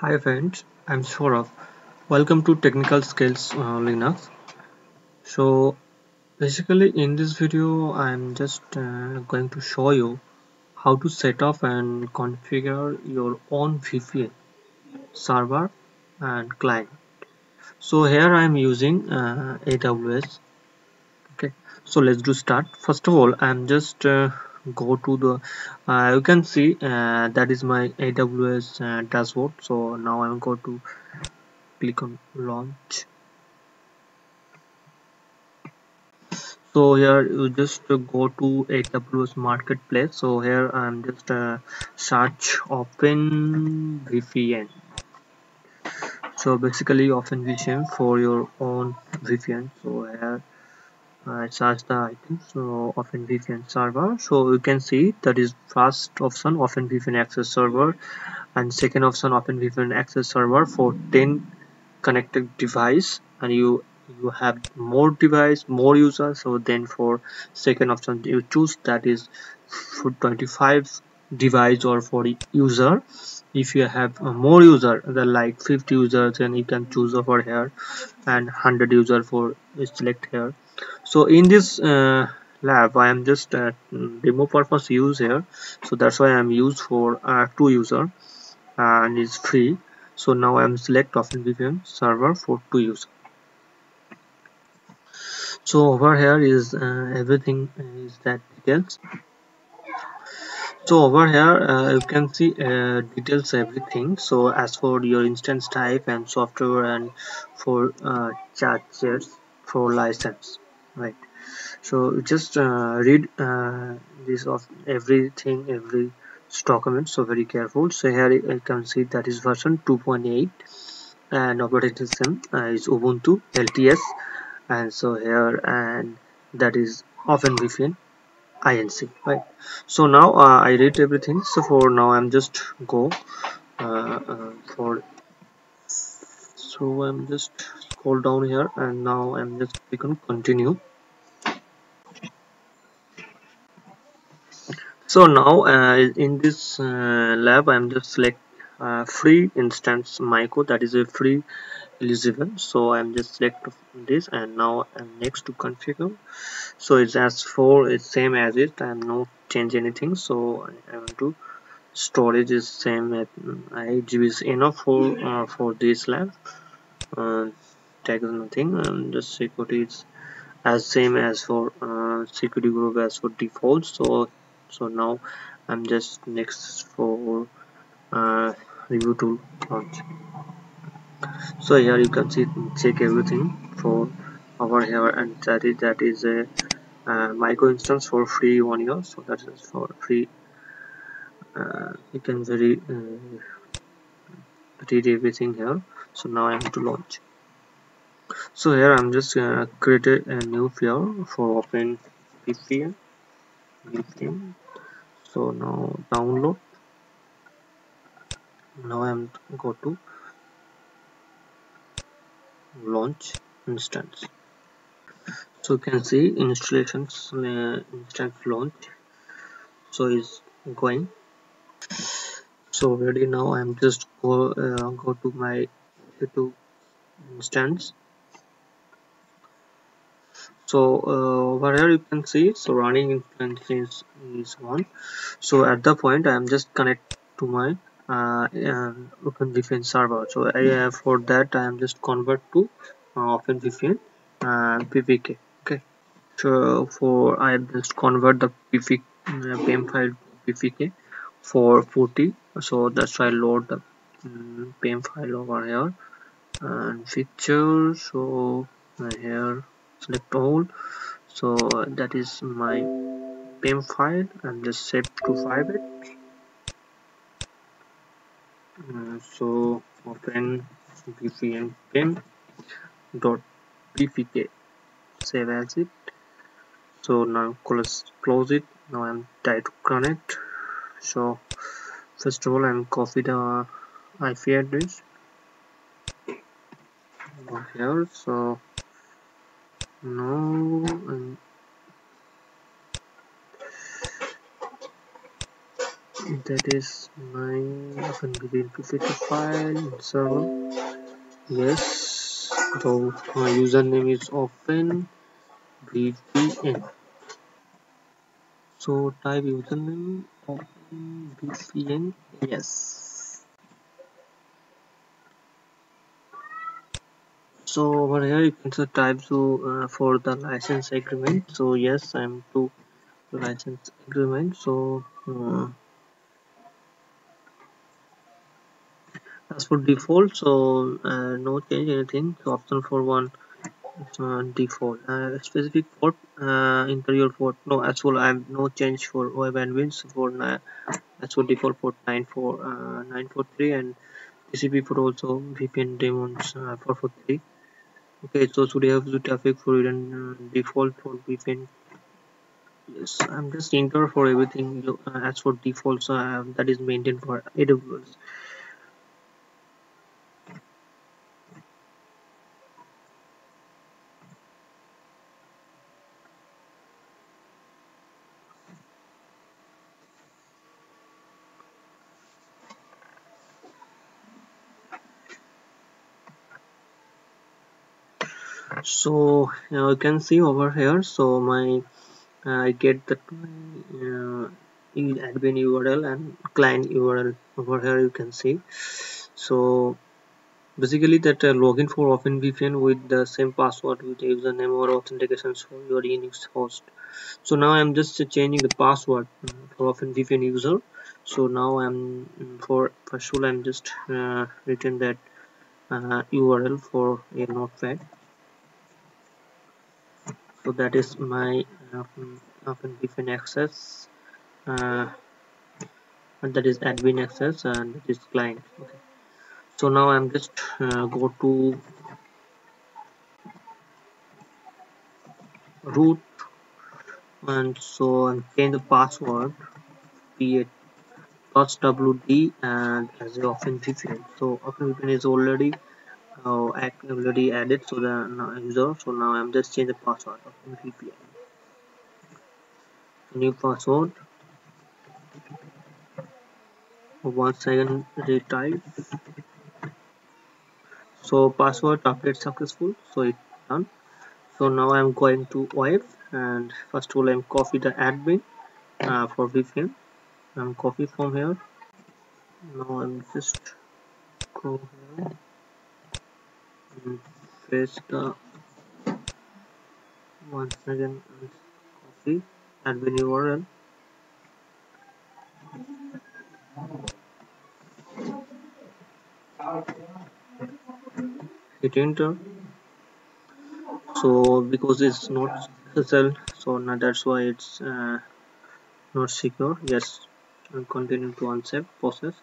Hi friends, I'm Sorab. Welcome to Technical Skills uh, Linux. So basically in this video I'm just uh, going to show you how to set up and configure your own VPN server and client. So here I'm using uh, AWS. Okay, so let's do start. First of all, I'm just uh, go to the uh, you can see uh, that is my AWS uh, dashboard. So now I'm going to click on launch. So here you just go to AWS marketplace. So here I'm just uh, search open VPN so basically open VPN for your own VPN so here I search the item so OpenVPN server. So you can see that is first option OpenVPN access server and second option OpenVPN access server for 10 connected device. And you you have more device more users so then for second option you choose that is for 25 device or 40 user. If you have more user like 50 users then you can choose over here and 100 user for select here so in this uh, lab I am just uh, demo purpose use here. So that's why I'm used for uh, two user and it's free. So now I'm select OpenVPN server for two user. So over here is uh, everything is that details. So over here uh, you can see uh, details everything. So as for your instance type and software and for uh, charges for license right. So just uh, read uh, this of everything every document so very careful. So here you can see that is version 2.8 and operating system uh, is ubuntu lts and so here and that is often OpenVPN inc right? So now uh, i read everything. So for now i'm just go uh, uh, for so i'm just scroll down here and now i'm just click on continue so now uh, in this uh, lab i'm just select uh, free instance micro that is a free eligible. So i'm just select this and now i'm next to configure. So it's as for it's same as it. I'm not change anything. So i want to storage is same at 8 GB is enough for uh, for this lab. Uh, tag is nothing. And the security is as same as for uh, security group as for default. So so now I'm just next for uh, review tool launch. So here you can see check everything for over here and that is that is a uh, micro instance for free one year. So that is for free uh, you can very uh, read everything here. So now I'm to launch. So here I'm just gonna create a new flow for open VPN VPN so now download. Now I'm go to launch instance. So you can see installations uh, instance launch. So is going. So ready now I'm just go uh, go to my YouTube instance so uh, over here you can see so running instance is, is one. So at the point i am just connect to my uh, uh, OpenVPN server. So I, uh, for that i am just convert to uh, OpenVPN uh, PPK okay? So for i just convert the PPK uh, PEM file to PPK for 40 so that's why I load the um, PEM file over here. And feature so here select all so that is my PEM file. And just save to private uh, so open vpn pem dot ppk save as it. So now close close it. Now i'm trying to connect. So first of all i'm copy the ip address. Here. So no that is my OpenVPN 255 server. Yes so my username is open VPN so type username open VPN yes so over here you can so type so uh, for the license agreement. So yes i'm to license agreement. So uh, as for default so uh, no change anything. So option for one uh, default. Uh, specific port uh, interior port no as well I have no change for web and wins for as well default port 94 uh, 943 and TCP for also VPN daemons uh, 443 okay so should have the traffic for even uh, default for VPN yes I'm just enter for everything uh, as for defaults uh, that is maintained for AWS so uh, you can see over here. So my uh, I get the uh, admin URL and client URL over here you can see. So basically that uh, login for OpenVPN with the same password with the username or authentications for your Unix host. So now I'm just changing the password uh, for OpenVPN user. So now I'm for for sure I'm just uh, written that uh, URL for a notepad so that is my open, open VPN access uh, and that is admin access and that is client. Okay. So now I'm just uh, go to root and so I'm change the password create wd and as a OpenVPN so OpenVPN is already uh, already added so the user so now I'm just change the password of VPN new password. Once again retype so password update successful so it's done. So now I'm going to web and first of all I'm copy the admin uh, for VPN I'm copy from here. Now I'm just go here paste the once again copy. Admin URL hit enter. So because it's not SSL so now that's why it's uh, not secure. Yes I'll continue to unzip process.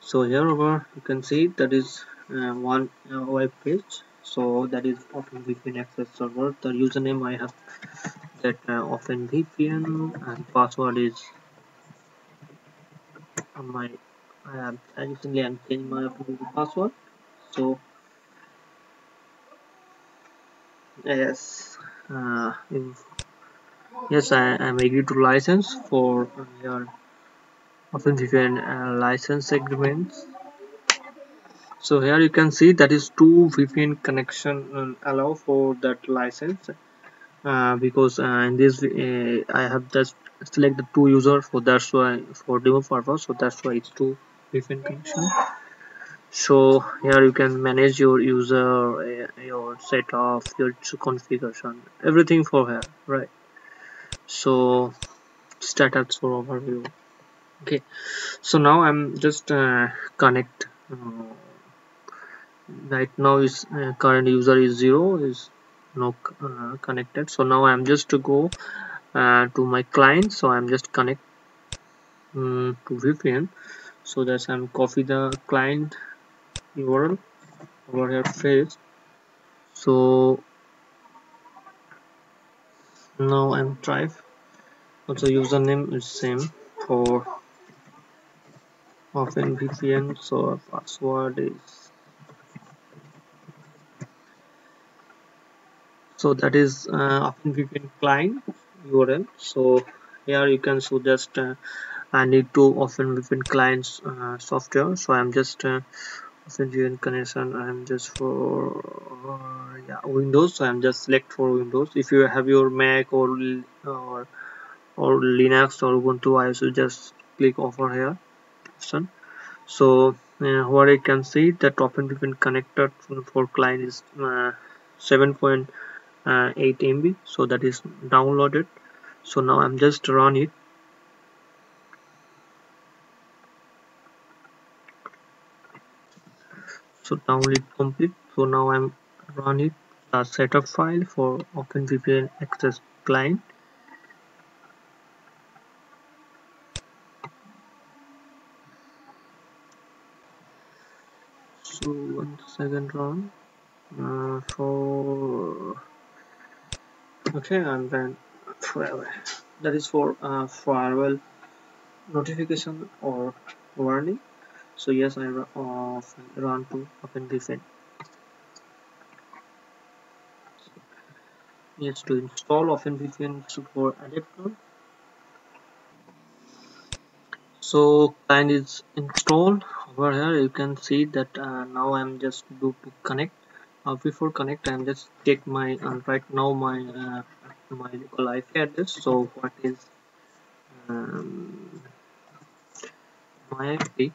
So here over you can see that is uh, one uh, web page. So that is OpenVPN access server. The username I have that uh, OpenVPN and password is my I have recently I'm changing my password. So yes uh, yes I am agreed to license for your OpenVPN uh, license agreements so here you can see that is two VPN connection um, allow for that license uh, because uh, in this uh, I have just selected two users for that's why for demo purpose so that's why it's two VPN connection. So here you can manage your user uh, your setup your configuration everything for here right? So startups for overview. Okay. So now I'm just uh, connect uh, right now is uh, current user is zero is no uh, connected. So now i'm just to go uh, to my client. So i'm just connect um, to vpn so that i'm copy the client url over here face. So now i'm drive also username is same for open vpn so password is so that is uh, OpenVPN client URL. So here you can so just uh, I need to OpenVPN clients uh, software. So I'm just uh, OpenVPN connection. I'm just for uh, yeah Windows. So I'm just select for Windows. If you have your Mac or or or Linux or Ubuntu I should just click over here. Option so uh, what I can see that OpenVPN connected for client is uh, 7.8 MB so that is downloaded. So now I'm just run it. So download complete. So now I'm run it a setup file for OpenVPN access client. So one second run uh, for okay and then that is for uh, firewall notification or warning. So yes I uh, run to open OpenVPN yes to install OpenVPN support adapter so client is installed. Over here you can see that uh, now I'm just do to connect uh, before connect I'm just check my uh, right now my uh, my local IP address. So what is um, my IP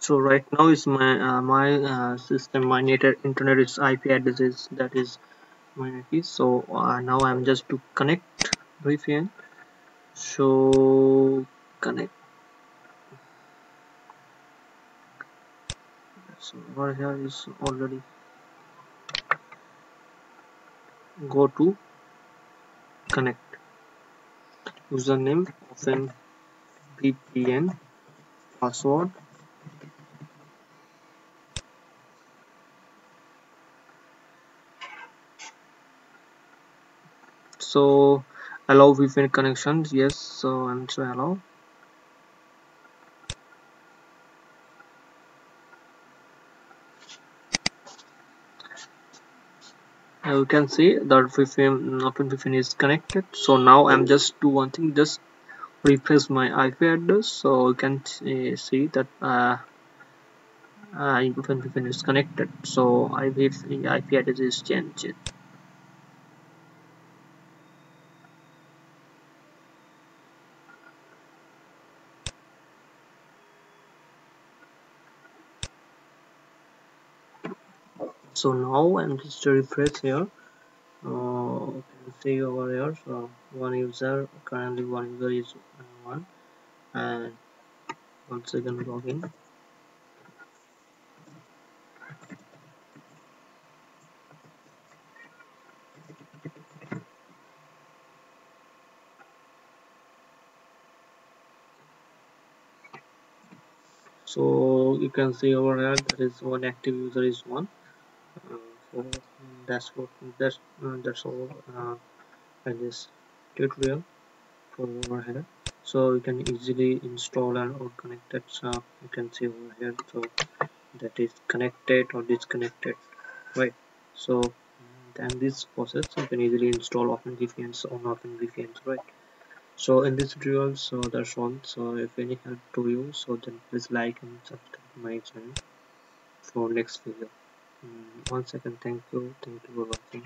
so right now is my uh, my uh, system my net internet is IP address is that is my IP so uh, now I'm just to connect VPN so connect so over here is already go to connect. Username open VPN password. So allow VPN connections yes so I'm to allow you can see that VPN open VPN is connected. So now I'm just do one thing just refresh my IP address. So you can see that uh, uh, open VPN is connected. So IP address is changed so now I'm just to refresh here. Uh, can see over here so one user currently one user is one. And once again login so you can see over here that is one active user is one that's what that's uh, that's all uh, in this tutorial for overheader so you can easily install and or connect it so you can see over here so that is connected or disconnected. Right. So then this process you can easily install OpenVPNs on OpenVPNs right? So in this tutorial so that's all. So if any help to you so then please like and subscribe my channel for next video Mm, one second thank you thank you for watching